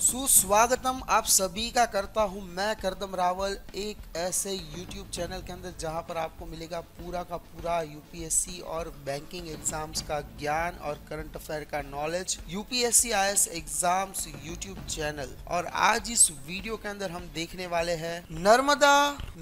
सुस्वागतम आप सभी का करता हूँ मैं करदम रावल, एक ऐसे YouTube चैनल के अंदर जहाँ पर आपको मिलेगा पूरा का पूरा यूपीएससी और बैंकिंग एग्ज़ाम्स का ज्ञान और करंट अफेयर का knowledge UPSC IAS exams YouTube channel और आज इस वीडियो के अंदर हम देखने वाले हैं नर्मदा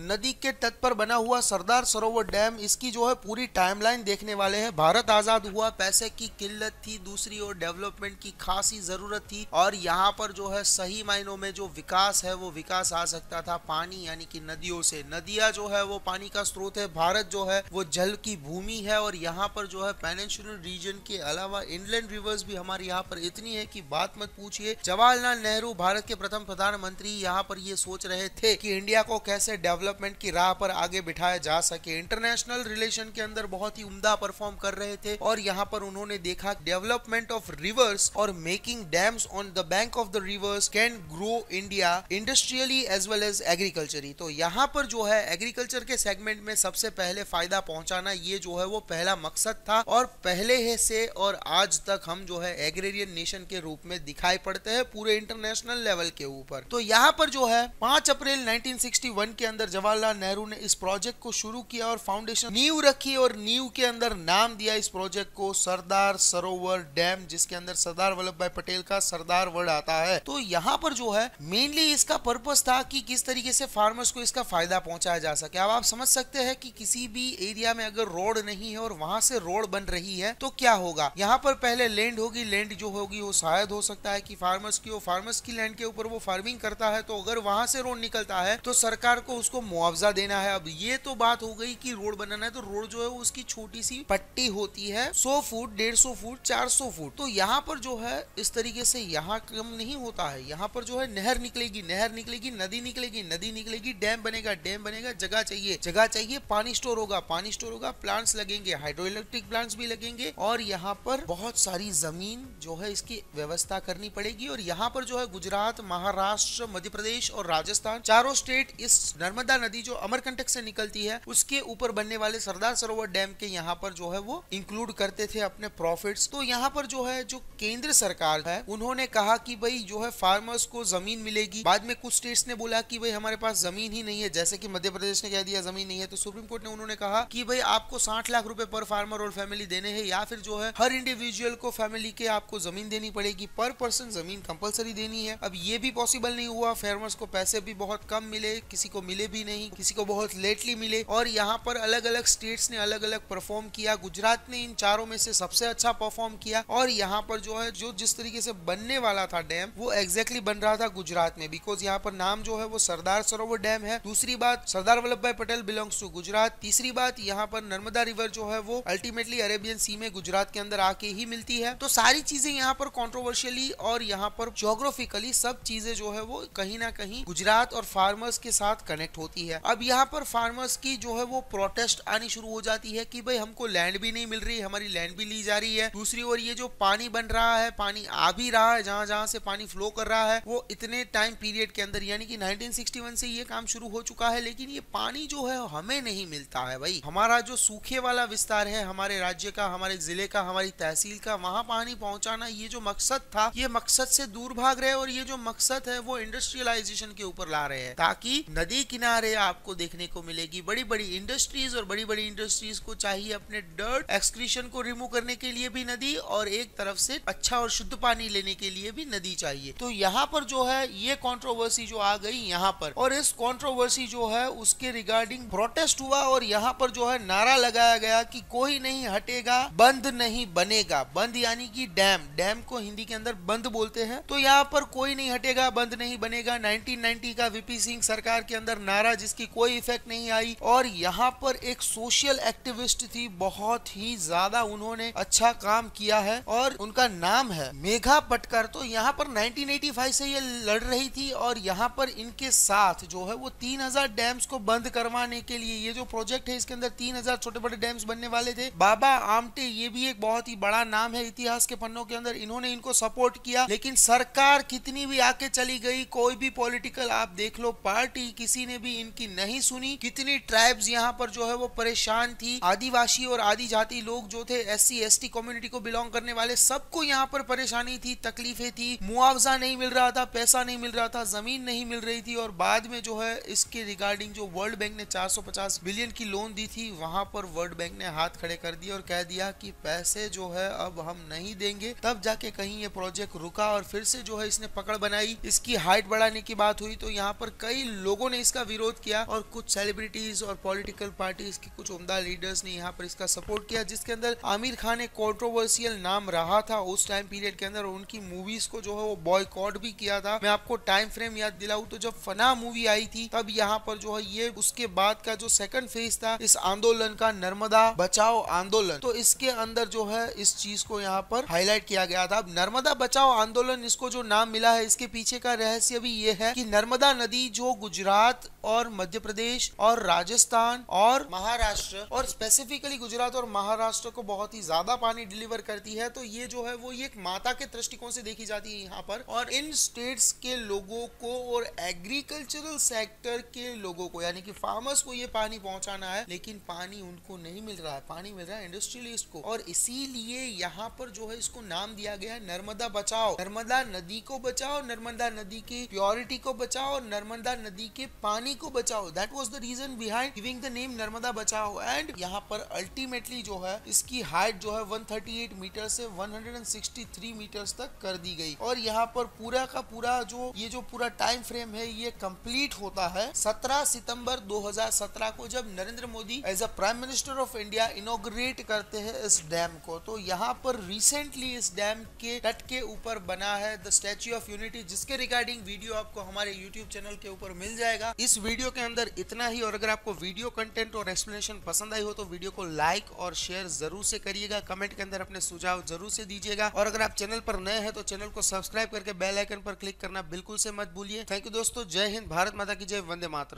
नदी के तट पर बना हुआ सरदार सरोवर डैम। इसकी जो है पूरी टाइमलाइन देखने वाले हैं। भारत आज़ाद हुआ, पैसे की किल्लत थी, दूसरी ओर डेवलपमेंट की खासी ज़रूरत थी और यहाँ पर जो है, सही मायनों में जो विकास है, वो विकास आ सकता था पानी, यानी कि नदियों से। नदियाँ जो है, वो पानी का स्रोत है। भारत जो है, वो जल की भूमि है और यहाँ पर जो है पेनिनसुलर रीजन के अलावा इनलैंड रिवर्स भी हमारे यहाँ पर इतनी है कि बात मत पूछिए। जवाहरलाल नेहरू भारत के प्रथम प्रधानमंत्री यहाँ पर ये सोच रहे थे कि इंडिया को कैसे डेवलपमेंट की राह पर आगे बिठाया जा सके। इंटरनेशनल रिलेशन के अंदर बहुत ही उमदा परफॉर्म कर रहे थे और यहाँ पर उन्होंने देखा डेवलपमेंट ऑफ़ रिवर्स और making dams on the bank of the rivers can grow India industrially as well as agriculturally तो यहाँ पर जो है एग्रीकल्चर के सेगमेंट में सबसे पहले फ़ायदा पहुंचाना ये जो है, वो पहला मकसद था और पहले है से और आज तक हम जो है एग्रेरियन नेशन के रूप में दिखाई पड़ते हैं पूरे इंटरनेशनल लेवल के ऊपर। तो यहाँ पर जो है, पाँच अप्रैल 1961 के अंदर जवाहरलाल नेहरू ने इस प्रोजेक्ट को शुरू किया और फाउंडेशन नींव रखी और नींव के अंदर नाम दिया इस प्रोजेक्ट को सरदार सरोवर डैम, जिसके अंदर सरदार वल्लभ भाई पटेल का सरदार वर्ड आता है। तो यहाँ पर जो है मेनली इसका पर्पज था कि किस तरीके से फार्मर्स को इसका फ़ायदा पहुँचाया जा सके। अब आप समझ सकते हैं कि किसी भी एरिया में अगर रोड नहीं है और वहाँ से रोड बन रही है तो क्या होगा? यहाँ पर पहले लैंड होगी लैंड जो होगी, वो शायद हो सकता है कि फार्मर्स की हो फार्मर्स की लैंड के ऊपर वो फ़ार्मिंग करता है तो अगर वहाँ से रोड निकलता है तो सरकार को उसको मुआवजा देना है। अब ये तो बात हो गई कि रोड बनाना है तो रोड जो है उसकी छोटी सी पट्टी होती है, सौ फुट, डेढ़ सौ फुट, चार सौ फुट। तो यहाँ पर जो है, इस तरीके से यहाँ कम नहीं होता। है। यहाँ पर जो है नहर निकलेगी नहर निकलेगी, नदी निकलेगी नदी निकलेगी, डैम बनेगा डैम बनेगा, जगह चाहिए जगह चाहिए, पानी स्टोर होगा, पानी स्टोर होगा, प्लांट्स लगेंगे हाइड्रो इलेक्ट्रिक प्लांट्स भी लगेंगे और यहाँ पर बहुत सारी ज़मीन जो है इसकी व्यवस्था करनी पड़ेगी और यहाँ पर जो है गुजरात, महाराष्ट्र, मध्य प्रदेश और राजस्थान चारों स्टेट इस नर्मदा नदी जो अमरकंटक से निकलती है, उसके ऊपर बनने वाले सरदार सरोवर डैम के यहाँ पर जो है वो इंक्लूड करते थे अपने प्रॉफिट्स तो यहाँ पर जो है जो केंद्र सरकार है, उन्होंने कहा कि भाई जो है फार्मर्स को ज़मीन मिलेगी। बाद में कुछ स्टेट्स ने बोला कि भाई हमारे पास ज़मीन ही नहीं है। जैसे कि मध्य प्रदेश ने कह दिया ज़मीन नहीं है तो सुप्रीम कोर्ट ने उन्होंने कहा कि भाई आपको साठ लाख रुपए पर फार्मर और फैमिली देने हैं, या फिर जो है हर इंडिविजुअल को फैमिली के आपको ज़मीन देनी पड़ेगी। पर पर्सन ज़मीन कंपलसरी देनी है। अब ये भी पॉसिबल नहीं हुआ। फार्मर्स को पैसे भी बहुत कम मिले, किसी को मिले भी नहीं, किसी को बहुत लेटली मिले। और यहाँ पर अलग अलग स्टेट्स ने अलग अलग परफॉर्म किया। गुजरात ने इन चारों में से सबसे अच्छा परफॉर्म किया। और यहाँ पर जो है, जो जिस तरीके से बनने वाला था डैम वो एग्जैक्टली बन रहा था गुजरात में। बिकॉज़ यहाँ पर नाम जो है वो सरदार सरोवर डैम है। दूसरी बात, सरदार वल्लभ भाई पटेल बिलोंग्स टू गुजरात। तीसरी बात, यहाँ पर नर्मदा रिवर जो है वो अल्टीमेटली अरेबियन सी में गुजरात के अंदर आके ही मिलती है। तो सारी चीज़ें यहाँ पर कॉन्ट्रोवर्शियली और यहाँ पर जोग्राफिकली सब चीज़ें जो है वो कहीं ना कहीं गुजरात और फार्मर्स के साथ कनेक्ट होती है। अब यहाँ पर फार्मर्स की जो है वो प्रोटेस्ट आनी शुरू हो जाती है कि भाई हमको लैंड भी नहीं मिल रही, हमारी लैंड भी ली जा रही है। दूसरी ओर ये जो पानी बन रहा है, पानी आ भी रहा है जहाँ जहाँ से पानी फ्लो कर रहा है, वो इतने टाइम पीरियड के अंदर, यानी कि 1961 से ये काम शुरू हो चुका है, लेकिन ये पानी जो है हमें नहीं मिलता है भाई। हमारा जो सूखे वाला विस्तार है, हमारे राज्य का, हमारे ज़िले का, हमारी तहसील का, वहाँ पानी पहुंचाना, ये जो मकसद था, ये मकसद से दूर भाग रहे और ये जो मकसद है, वो इंडस्ट्रियलाइजेशन के ऊपर ला रहे हैं, ताकि नदी किनारे आपको देखने को मिलेगी। बड़ी बड़ी इंडस्ट्रीज़ और बड़ी बड़ी इंडस्ट्रीज़ को चाहिए अपने डर्ट एक्सक्रीशन को रिमूव करने के लिए भी नदी, और एक तरफ़ से अच्छा और शुद्ध पानी लेने के लिए भी नदी चाहिए। तो यहाँ पर जो है, ये कंट्रोवर्सी जो आ गई यहाँ पर, और इस कंट्रोवर्सी जो है, उसके रिगार्डिंग प्रोटेस्ट हुआ, और यहाँ पर जो है, नारा लगाया गया कि कोई नहीं हटेगा, बंद नहीं बनेगा। बंद यानी कि डैम। डैम को हिंदी के अंदर बंद बोलते हैं। तो यहाँ पर कोई नहीं हटेगा, बंद नहीं बनेगा। 1990 का वीपी सिंह सरकार के अंदर नारा जिसकी कोई इफ़ेक्ट नहीं आई, और यहाँ पर एक सोशल एक्टिविस्ट थी, बहुत ही ज़्यादा उन्होंने अच्छा काम किया है, और उनका नाम है मेघा पटकर। तो यहाँ पर 1985 से ये लड़ रही थी और यहाँ पर इनके साथ जो है वो 3000 डैम्स को बंद करवाने के लिए ये जो प्रोजेक्ट है, इसके अंदर 3000 छोटे बड़े डैम्स बनने वाले थे। बाबा आमटे, ये भी एक बहुत ही बड़ा नाम है इतिहास के पन्नों के अंदर। इन्होंने इनको सपोर्ट किया, लेकिन सरकार कितनी भी आके चली गई, कोई भी पॉलिटिकल आप देख लो पार्टी किसी ने भी इनकी नहीं सुनी। कितनी ट्राइब्स यहाँ पर जो है वो परेशान थी। आदिवासी और आदि जाति लोग जो थे एस सी कम्युनिटी को बिलोंग करने वाले, सबको यहाँ पर परेशानी थी, तकलीफें थी। मुआवजा मुआवजा नहीं मिल रहा था, पैसा नहीं मिल रहा था, ज़मीन नहीं मिल रही थी और बाद में जो है इसके रिगार्डिंग जो वर्ल्ड बैंक ने 450 बिलियन की लोन दी थी, वहाँ पर वर्ल्ड बैंक ने हाथ खड़े कर दिए और कह दिया कि पैसे जो है अब हम नहीं देंगे। तब जाके कहीं ये प्रोजेक्ट रुका और फिर से जो है इसने पकड़ बनाई। इसकी हाइट बढ़ाने की बात हुई तो यहाँ पर कई लोगों ने इसका विरोध किया और कुछ सेलिब्रिटीज और पॉलिटिकल पार्टीज़ के कुछ उमदा लीडर्स ने यहाँ पर इसका सपोर्ट किया, जिसके अंदर आमिर खान एक कॉन्ट्रोवर्सियल नाम रहा था उस टाइम पीरियड के अंदर उनकी मूवीज़ को जो है वो बॉयकॉट भी किया था। मैं आपको टाइम फ्रेम याद दिलाऊ तो जब फना मूवी आई थी, तब यहाँ पर जो है, ये उसके बाद का जो सेकंड फ़ेज़ था, इस आंदोलन का नर्मदा बचाओ आंदोलन। तो इसके अंदर जो है, इस चीज़ को यहाँ पर हाईलाइट किया गया था। नर्मदा बचाओ आंदोलन, इसको जो नाम मिला है, इसके पीछे का रहस्य भी ये है कि नर्मदा नदी जो गुजरात और मध्य प्रदेश और राजस्थान और महाराष्ट्र और स्पेसिफिकली गुजरात और महाराष्ट्र को बहुत ही ज़्यादा पानी डिलीवर करती है तो ये जो है, वो ये एक माता के दृष्टिकोण से देखी जाती है यहाँ पर। और इन स्टेट्स के लोगों को और एग्रीकल्चरल सेक्टर के लोगों को, यानी कि फार्मर्स को ये पानी पहुंचाना है, लेकिन पानी उनको नहीं मिल रहा है। पानी मिल रहा है इंडस्ट्रियलिस्ट को। और इसीलिए यहाँ पर जो है इसको नाम दिया गया है नर्मदा बचाओ। नर्मदा नदी को बचाओ, नर्मदा नदी की प्योरिटी को बचाओ और नर्मदा नदी के पानी को बचाओ। That was the reason behind giving the name Narmada Bachao. And यहाँ पर अल्टीमेटली जो है इसकी हाइट जो है 138 मीटर से 163 मीटर तक कर दी गई। और यहाँ पर पूरा का पूरा जो, ये जो पूरा टाइम फ्रेम है, ये कंप्लीट होता है 17 सितंबर 2017 को जब Narendra Modi as a prime minister of India inaugurate करते हैं इस डैम को। तो यहाँ पर रिसेंटली इस डैम के तट के ऊपर बना है द स्टेच्यू ऑफ़ यूनिटी जिसके रिगार्डिंग वीडियो आपको हमारे यूट्यूब चैनल के ऊपर मिल जाएगा। इस वीडियो के अंदर इतना ही, और अगर आपको वीडियो कंटेंट और एक्सप्लेनेशन पसंद आई हो तो वीडियो को लाइक और शेयर ज़रूर से करिएगा। कमेंट के अंदर अपने सुझाव ज़रूर से दीजिएगा। और अगर आप चैनल पर नए हैं तो चैनल को सब्सक्राइब करके बेल आइकन पर क्लिक करना बिल्कुल से मत भूलिए। थैंक यू दोस्तों, जय हिंद, भारत माता की जय, वंदे मातरम।